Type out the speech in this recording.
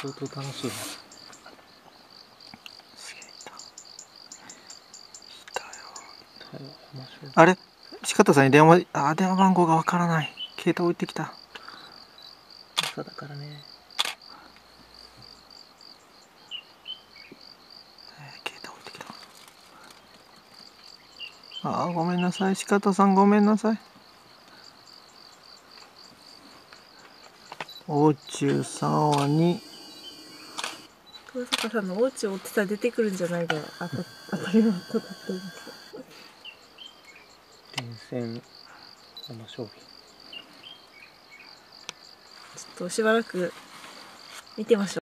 相当楽しいな。すげえいたいたよ。あれ？四方さんに電話あ電話番号がわからない。携帯置いてきた。朝だからね。えー携帯置いてきた。あーごめんなさい。四方さんごめんなさい。おうちゅうさんはに小坂さんのお家を追ってたら出てくるんじゃないかあた。当た。りは当た。った。と思う電線生商品ちょっとしばらく見てましょう